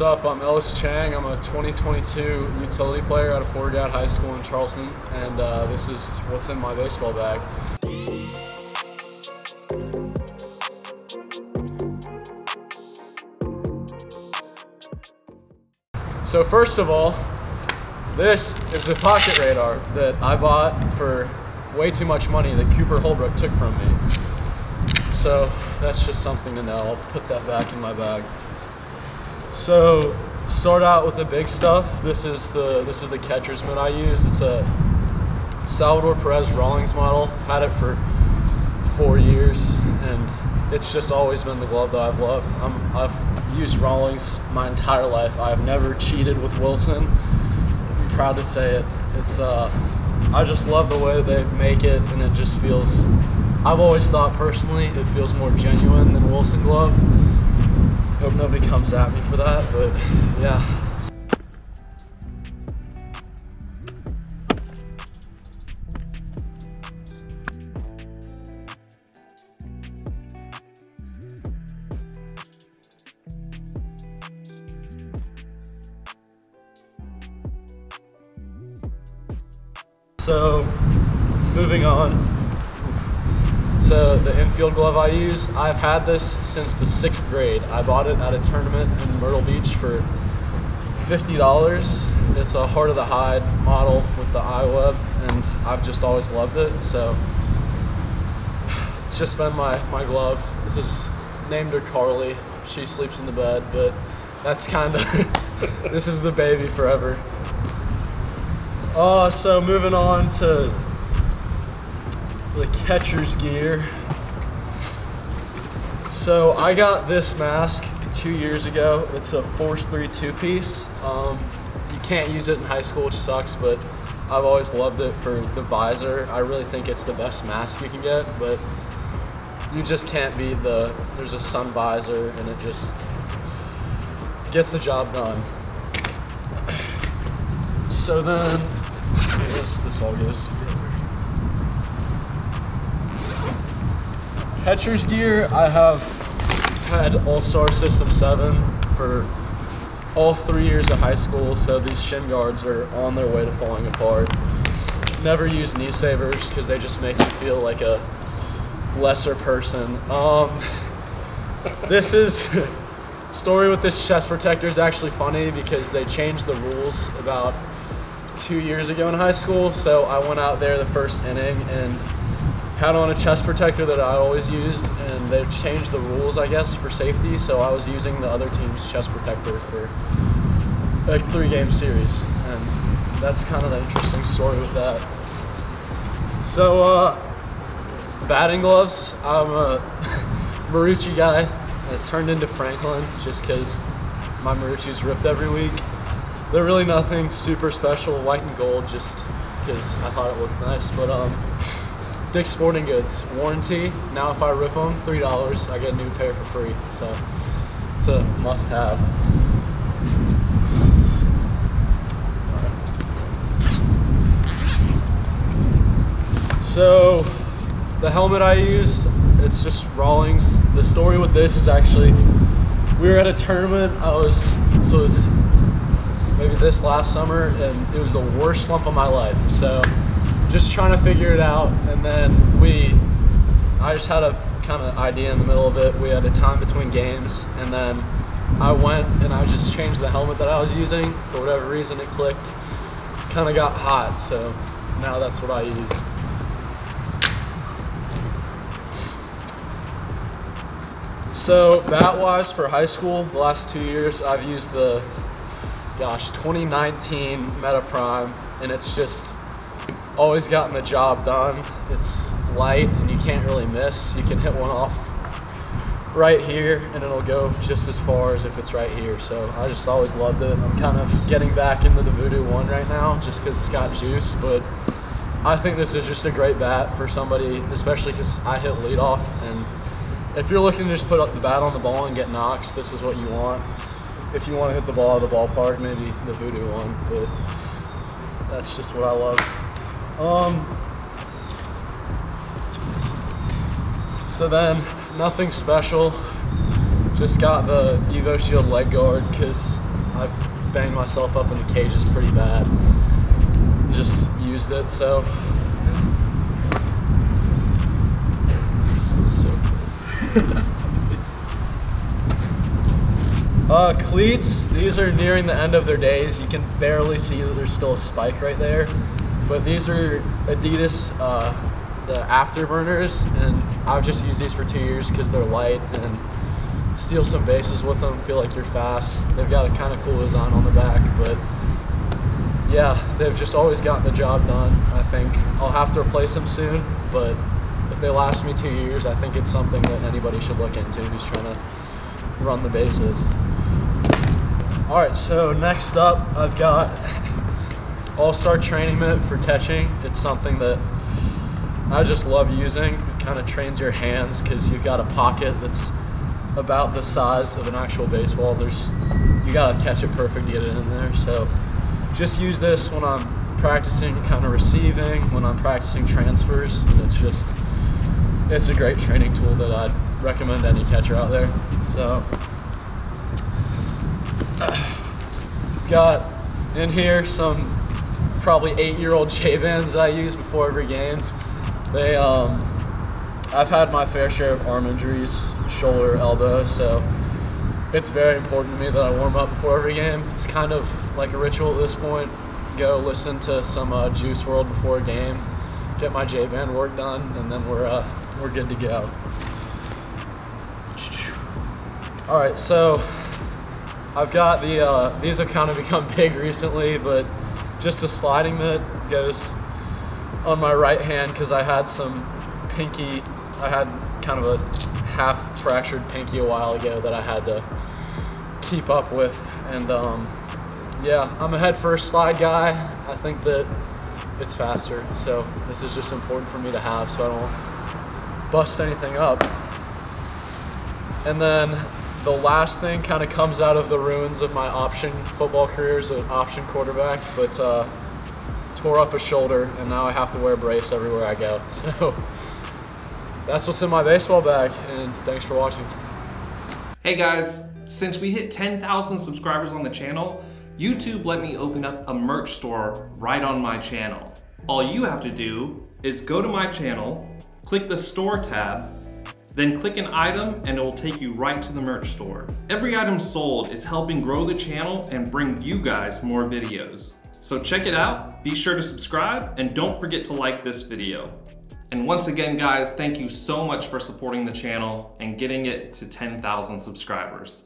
What's up? I'm Ellis Chang. I'm a 2022 utility player out of Porter Gaud High School in Charleston, and uh, this is what's in my baseball bag. So first of all, this is a pocket radar that I bought for way too much money that Cooper Holbrook took from me. So that's just something to know. I'll put that back in my bag. So start out with the big stuff. This is the this is the catcher's mitt I use. It's a Salvador Perez Rawlings model. I've had it for four years, and it's just always been the glove that I've loved. i have used Rawlings my entire life. I've never cheated with Wilson. I'm proud to say it. It's uh, I just love the way they make it, and it just feels. I've always thought personally it feels more genuine than Wilson glove. Hope nobody comes at me for that, but yeah. So, moving on, the infield glove I use. I've had this since the sixth grade. I bought it at a tournament in Myrtle Beach for $50. It's a Heart of the Hide model with the iWeb, and I've just always loved it. So it's just been my, my glove. This is named her Carly. She sleeps in the bed, but that's kind of, this is the baby forever. Uh, so moving on to the catcher's gear. So I got this mask two years ago. It's a Force 3 two-piece. Um, you can't use it in high school, which sucks, but I've always loved it for the visor. I really think it's the best mask you can get, but you just can't beat the, there's a sun visor and it just gets the job done. So then, I guess this all goes Catcher's gear, I have had All-Star System 7 for all three years of high school, so these shin guards are on their way to falling apart. Never use knee savers because they just make you feel like a lesser person. Um, this is story with this chest protector is actually funny because they changed the rules about two years ago in high school. So I went out there the first inning and had on a chest protector that I always used, and they've changed the rules, I guess, for safety. So I was using the other team's chest protector for a three-game series, and that's kind of the interesting story with that. So, uh, batting gloves. I'm a Marucci guy. It turned into Franklin just because my Marucci's ripped every week. They're really nothing super special, white and gold, just because I thought it looked nice. But um, Dick's Sporting Goods warranty. Now if I rip them, three dollars, I get a new pair for free. So it's a must-have. So the helmet I use, it's just Rawlings. The story with this is actually we were at a tournament. I was so it was maybe this last summer, and it was the worst slump of my life. So just trying to figure it out. And then we, I just had a kind of idea in the middle of it. We had a time between games, and then I went and I just changed the helmet that I was using. For whatever reason, it clicked. Kind of got hot, so now that's what I use. So bat-wise for high school, the last two years I've used the, gosh, 2019 Meta Prime, and it's just always gotten the job done. It's light and you can't really miss. You can hit one off right here and it'll go just as far as if it's right here. So I just always loved it. I'm kind of getting back into the Voodoo 1 right now just because it's got juice, but I think this is just a great bat for somebody, especially because I hit leadoff. And if you're looking to just put up the bat on the ball and get knocks, this is what you want. If you want to hit the ball out of the ballpark, maybe the Voodoo 1, but that's just what I love. Um, so then, nothing special. Just got the Evo Shield leg guard because I banged myself up in the cages pretty bad. Just used it, so. It's, so uh, cleats, these are nearing the end of their days. You can barely see that there's still a spike right there. But these are Adidas, uh, the afterburners, and I've just used these for two years because they're light and steal some bases with them, feel like you're fast. They've got a kind of cool design on the back, but yeah, they've just always gotten the job done. I think I'll have to replace them soon, but if they last me two years, I think it's something that anybody should look into who's trying to run the bases. All right, so next up, I've got All-Star Training Mitt for catching. It's something that I just love using. It kind of trains your hands because you've got a pocket that's about the size of an actual baseball. There's you gotta catch it perfect to get it in there. So just use this when I'm practicing kind of receiving, when I'm practicing transfers, and it's just it's a great training tool that I'd recommend any catcher out there. So got in here some probably eight-year-old J-bands I use before every game. They um I've had my fair share of arm injuries, shoulder, elbow, so it's very important to me that I warm up before every game. It's kind of like a ritual at this point. Go listen to some uh, Juice WRLD before a game, get my J band work done, and then we're uh, we're good to go. All right, so I've got the uh, these have kind of become big recently, but just a sliding mitt goes on my right hand because I had some pinky I had kind of a half fractured pinky a while ago that I had to keep up with. And um, yeah, I'm a head first slide guy. I think that it's faster. So this is just important for me to have so I don't bust anything up. And then the last thing kind of comes out of the ruins of my option football career as an option quarterback, but uh, tore up a shoulder and now I have to wear a brace everywhere I go. So that's what's in my baseball bag, and thanks for watching. Hey guys, since we hit 10,000 subscribers on the channel, YouTube let me open up a merch store right on my channel. All you have to do is go to my channel, click the store tab, then click an item and it will take you right to the merch store. Every item sold is helping grow the channel and bring you guys more videos. So check it out, be sure to subscribe, and don't forget to like this video. And once again, guys, thank you so much for supporting the channel and getting it to 10,000 subscribers.